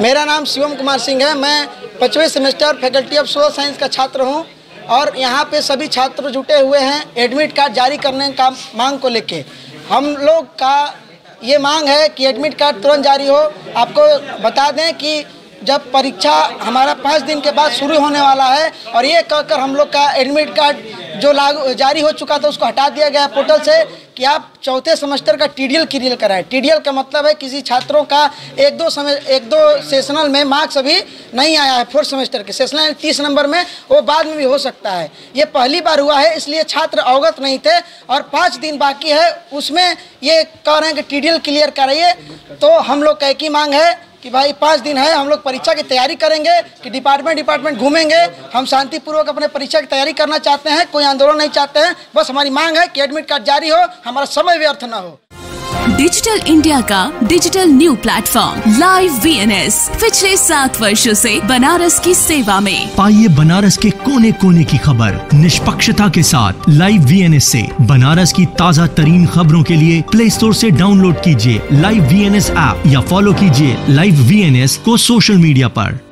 मेरा नाम शिवम कुमार सिंह है। मैं पचवें semester faculty of social science का छात्र हूँ और यहाँ पे सभी छात्र जुटे हुए हैं एडमिट कार्ड जारी करने का मांग को लेके। हम लोग का ये मांग है कि एडमिट कार्ड तुरंत जारी हो। आपको बता दें कि जब परीक्षा हमारा पाँच दिन के बाद शुरू होने वाला है और ये कहकर हम लोग का एडमिट कार्ड जो लागू जारी हो चुका था उसको हटा दिया गया पोर्टल से कि आप चौथे सेमेस्टर का टीडीएल क्लियर कराएँ। टीडीएल का मतलब है किसी छात्रों का एक दो समय, एक दो सेशनल में मार्क्स अभी नहीं आया है, फोर्थ सेमेस्टर के। सेशनल तीस नंबर में वो बाद में भी हो सकता है। ये पहली बार हुआ है, इसलिए छात्र अवगत नहीं थे और पाँच दिन बाकी है, उसमें ये कह रहे हैं कि टीडीएल क्लियर कराइए। तो हम लोग का एक ही मांग है कि भाई पाँच दिन है, हम लोग परीक्षा की तैयारी करेंगे, कि डिपार्टमेंट डिपार्टमेंट घूमेंगे। हम शांतिपूर्वक अपने परीक्षा की तैयारी करना चाहते हैं, कोई आंदोलन नहीं चाहते हैं। बस हमारी मांग है कि एडमिट कार्ड जारी हो, हमारा समय व्यर्थ ना हो। डिजिटल इंडिया का digital new platform live VNS पिछले सात वर्षों से बनारस की सेवा में। पाइए बनारस के कोने कोने की खबर। निष्पक्षता के साथ लाइव वीएनएस से बनारस की ताज़ा तरीन खबरों के लिए प्ले स्टोर से डाउनलोड कीजिए लाइव वीएनएस ऐप या फॉलो कीजिए लाइव वीएनएस को सोशल मीडिया पर।